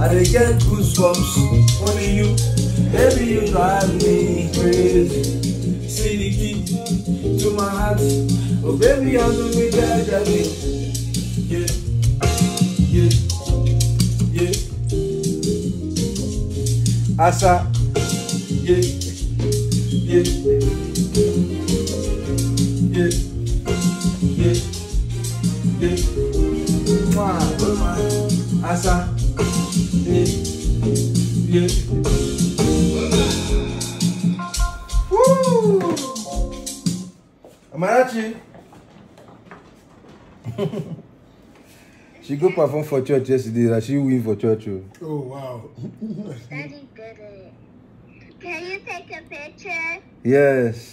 I get goosebumps. Only you, baby, you drive me crazy. See the key to my heart. Oh, baby, I'm gonna be there, Debbie. Yeah, yeah, yeah. Asa, yeah, yeah, yeah, yeah, yeah. Mwah. Asa, yeah, yeah. Woo! Amarachi. she go perform for church yesterday. That she win for church. Oh. Oh, wow. Daddy did it. Can you take a picture? Yes.